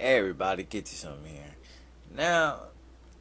everybody get you some here. Now,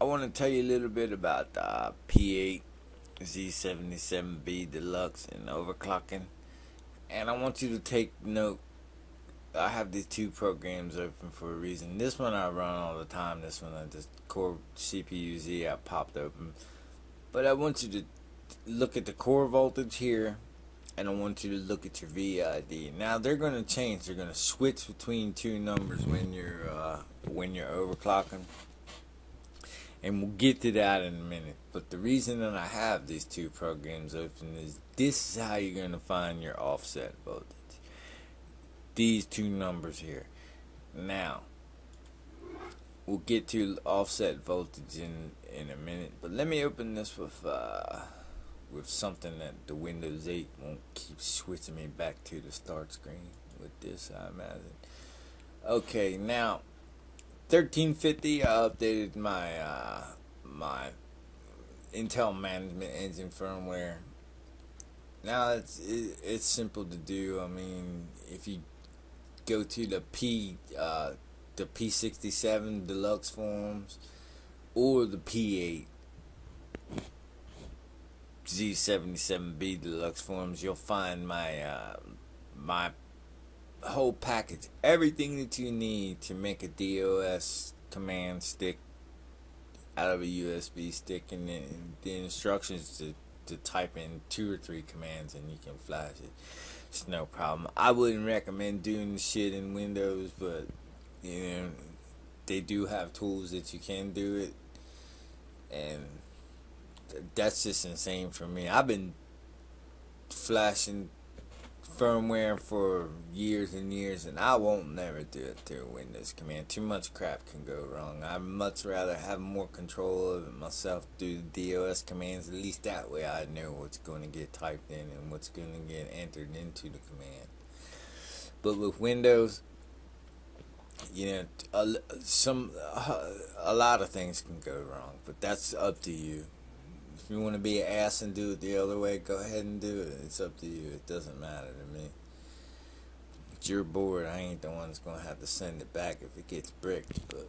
I want to tell you a little bit about the uh, P8 Z77-V Deluxe and overclocking. And I want you to take note. I have these two programs open for a reason. This one I run all the time. This one I just core CPU Z I popped open. But I want you to look at the core voltage here and I want you to look at your VID. Now they're going to change. They're going to switch between two numbers when you're uh, when you're overclocking, and we'll get to that in a minute. But the reason that I have these two programs open is this is how you're going to find your offset voltage. These two numbers here. Now we'll get to offset voltage in in a minute, but let me open this with. Uh, with something that the Windows 8 won't keep switching me back to the start screen with this, I imagine. Okay, now 1350, I updated my uh, my Intel Management Engine firmware. Now it's it, it's simple to do. I mean, if you go to the P uh, the P67 Deluxe forms or the P8 Z77-V Deluxe forums, you'll find my uh, my whole package, everything that you need to make a DOS command stick out of a USB stick, and then the instructions to to type in two or three commands, and you can flash it. It's no problem. I wouldn't recommend doing shit in Windows, but you know they do have tools that you can do it, and that's just insane for me. I've been flashing firmware for years and years, and I won't never do it through Windows command. Too much crap can go wrong. I'd much rather have more control of it myself through the DOS commands. At least that way I know what's going to get typed in and what's going to get entered into the command. But with Windows, you know, a, some uh, a lot of things can go wrong, but that's up to you. If you want to be an ass and do it the other way, go ahead and do it. It's up to you. It doesn't matter to me. It's your board. I ain't the one that's going to have to send it back if it gets bricked. But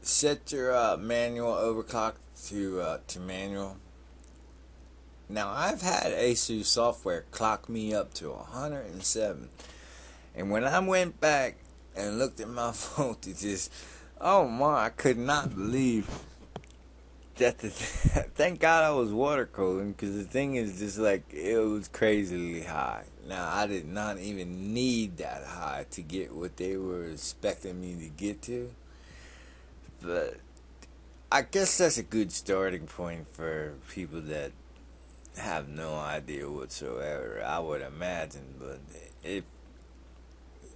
set your uh, manual overclock to uh, to manual. Now I've had ASUS software clock me up to 107, and when I went back and looked at my voltages, oh my, I could not believe that the thank God I was water cooling because the thing is just like it was crazily high. Now I did not even need that high to get what they were expecting me to get to, but I guess that's a good starting point for people that have no idea whatsoever. I would imagine, but if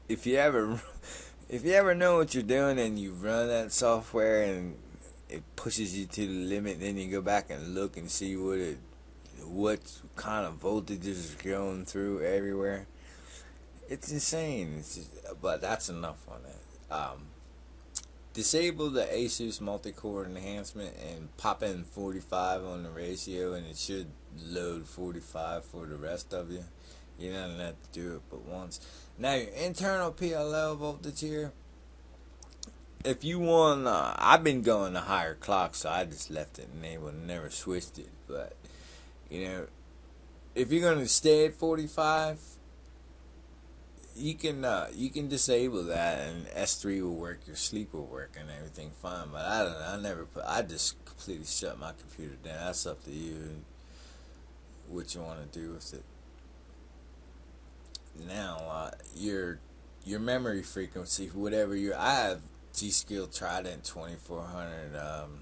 if you ever if you ever know what you're doing and you run that software and it pushes you to the limit. Then you go back and look and see what it, what kind of voltage is going through everywhere. It's insane. It's just, but that's enough on it. Um, disable the Asus multi-core enhancement and pop in 45 on the ratio, and it should load 45 for the rest of you. You don't have to do it but once. Now your internal PLL voltage here if you want, uh, I've been going to higher clocks, so I just left it and they would never switched it. But you know, if you're gonna stay at 45, you can uh, you can disable that and S3 will work, your sleep will work, and everything fine. But I don't, I never put, I just completely shut my computer down. That's up to you, what you want to do with it. Now, uh, your your memory frequency, whatever you, I have G Skill Trident 2400. Um,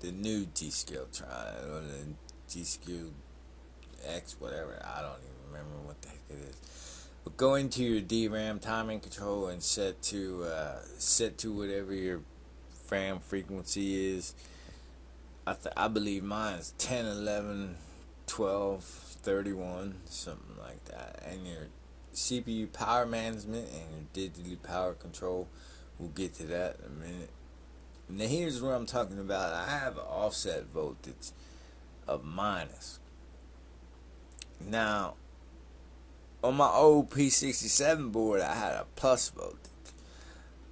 the new G Skill Trident or the G Skill X, whatever. I don't even remember what the heck it is. But go into your DRAM timing control and set to uh, set to whatever your RAM frequency is. I th- I believe mine is 10, 11, 12, 31, something like that. And your CPU power management and digital power control. We'll get to that in a minute. Now here's what I'm talking about. I have an offset voltage of minus. Now, on my old P67 board, I had a plus voltage.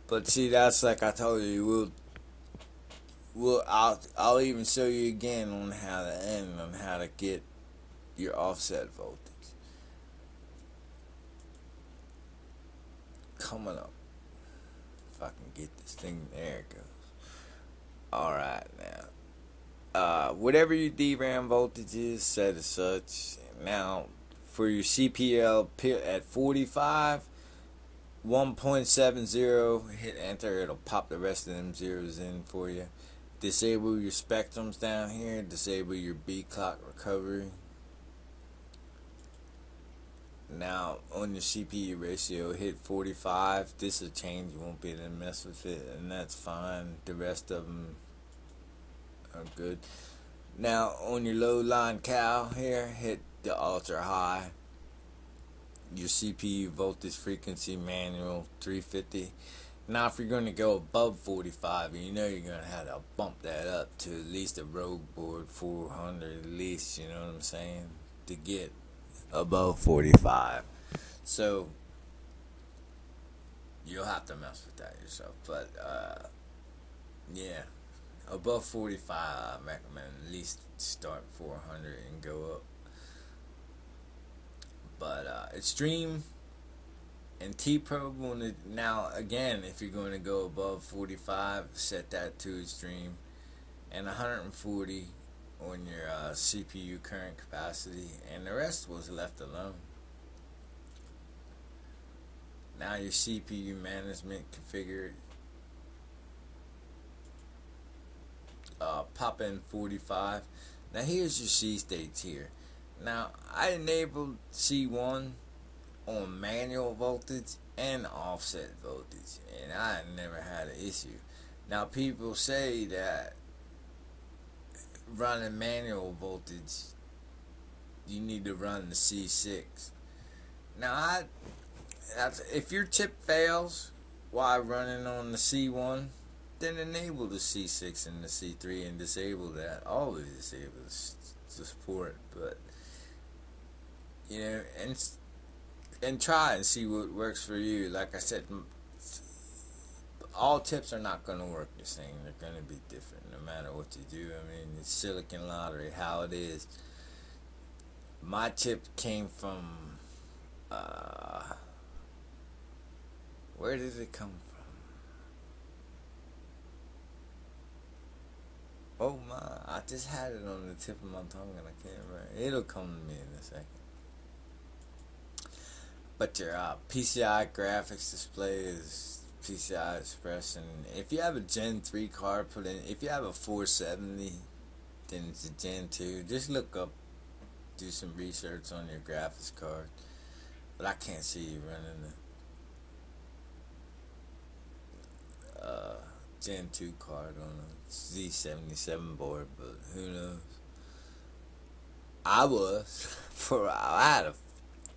But see, that's like I told you, we'll, we'll, I'll, I'll even show you again on how to end, on how to get your offset voltage. Coming up. If I can get this thing, there it goes. Alright, now. Uh, whatever your DRAM voltage is, set as such. Now, for your CPL at 45, 1.70, hit enter, it'll pop the rest of them zeros in for you. Disable your spectrums down here, disable your B clock recovery. Now, on your CPU ratio, hit 45. This will change, you won't be able to mess with it, and that's fine. The rest of them are good. Now, on your low line cow here, hit the ultra high. Your CPU voltage frequency manual 350. Now, if you're going to go above 45, you know you're going to have to bump that up to at least a rogue board 400 at least, you know what I'm saying? To get above 45. So, you'll have to mess with that yourself. But, uh, yeah, above 45, I recommend at least start 400 and go up. But uh, Extreme and T the now again, if you're going to go above 45, set that to Extreme, and 140 on your uh, CPU current capacity, and the rest was left alone. Now your CPU management configured. Uh, pop in 45. Now here's your C states here. Now, I enabled C1 on manual voltage and offset voltage, and I never had an issue. Now, people say that running manual voltage, you need to run the C6. Now, I, if your chip fails while running on the C1, then enable the C6 and the C3 and disable that. Always disable the support, but you know, and and try and see what works for you. Like I said, all tips are not going to work the same. They're going to be different matter what you do. I mean, it's Silicon Lottery, how it is. My tip came from. Uh, where did it come from? Oh my, I just had it on the tip of my tongue and I can't remember. It'll come to me in a second. But your uh, PCI graphics display is PCI Express, and if you have a Gen 3 card put in, if you have a 470, then it's a Gen 2. Just look up, do some research on your graphics card. But I can't see you running a uh, Gen 2 card on a Z77 board, but who knows? I was for I had a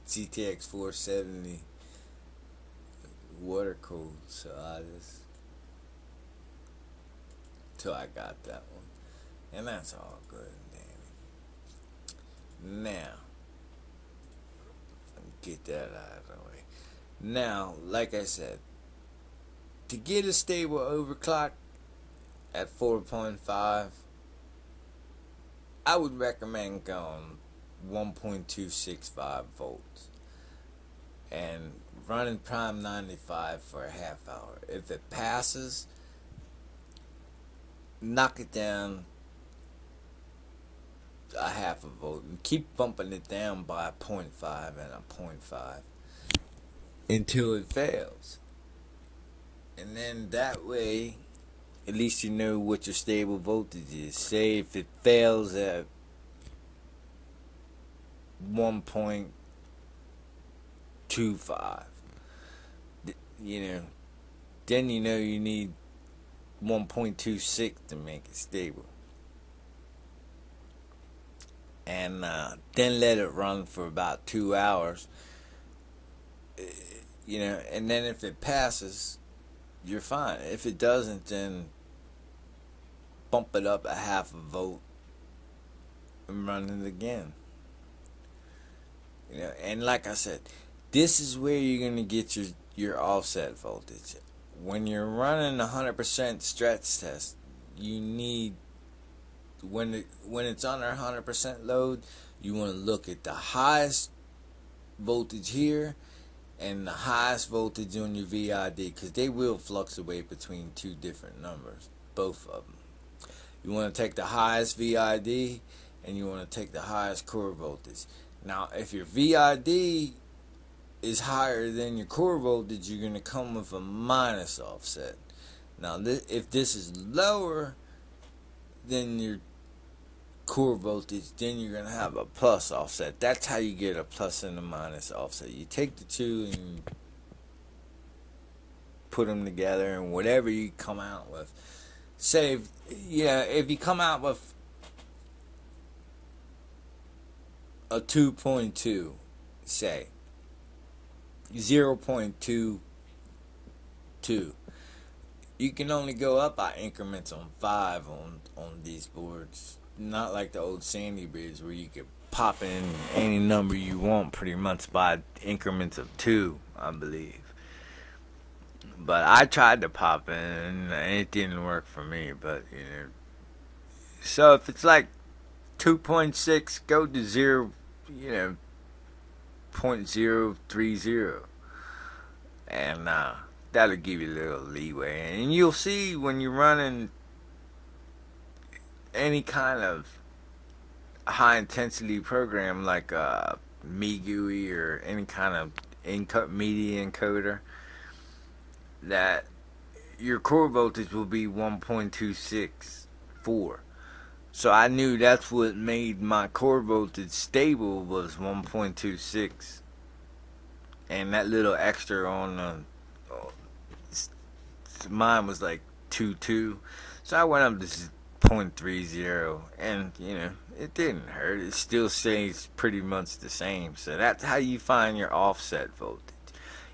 GTX 470 water cooled, so I just till I got that one, and that's all good and dandy. Now, get that out of the way. Now, like I said, to get a stable overclock at 4.5, I would recommend going 1.265 volts and running prime 95 for a half hour. If it passes, knock it down a half a volt and keep bumping it down by a 0.5 and a 0.5 until it fails. And then that way, at least you know what your stable voltage is. Say if it fails at 1.25 you know then you know you need 1.26 to make it stable. And uh, then let it run for about two hours. You know and then if it passes you're fine. If it doesn't then bump it up a half a volt and run it again. You know, and like I said, this is where you're going to get your, your offset voltage. When you're running a 100% stretch test, you need when it, when it's under 100% load, you want to look at the highest voltage here and the highest voltage on your VID because they will fluctuate between two different numbers, both of them. You want to take the highest VID and you want to take the highest core voltage. Now, if your VID is higher than your core voltage, you're going to come with a minus offset. Now, th if this is lower than your core voltage, then you're going to have a plus offset. That's how you get a plus and a minus offset. You take the two and put them together, and whatever you come out with. Say, if, yeah, if you come out with a 2.2, say, 0.22, you can only go up by increments on 5 on, on these boards not like the old Sandy Bridge where you could pop in any number you want pretty much by increments of two, I believe. But I tried to pop in and it didn't work for me. But you know, so if it's like 2.6, go to zero, you know, 0.030, and uh, that'll give you a little leeway. And you'll see when you're running any kind of high intensity program like uh, MeGUI or any kind of media encoder, that your core voltage will be 1.264. So I knew that's what made my core voltage stable was 1.26. And that little extra on the, uh, mine was like 2.2. So I went up to 0.30 and you know it didn't hurt it still stays pretty much the same so that's how you find your offset voltage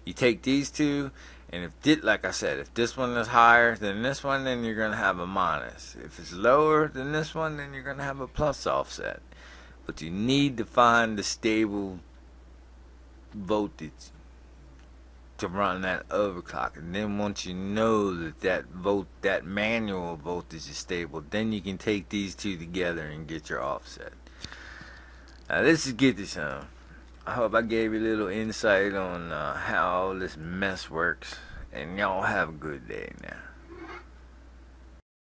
you take these two and if this, like I said if this one is higher than this one then you're gonna have a minus. If it's lower than this one then you're gonna have a plus offset. But you need to find the stable voltage to run that overclock. And then once you know that that volt that manual voltage is stable then you can take these two together and get your offset. Now this is get this on I hope I gave you a little insight on uh, how all this mess works. And y'all have a good day now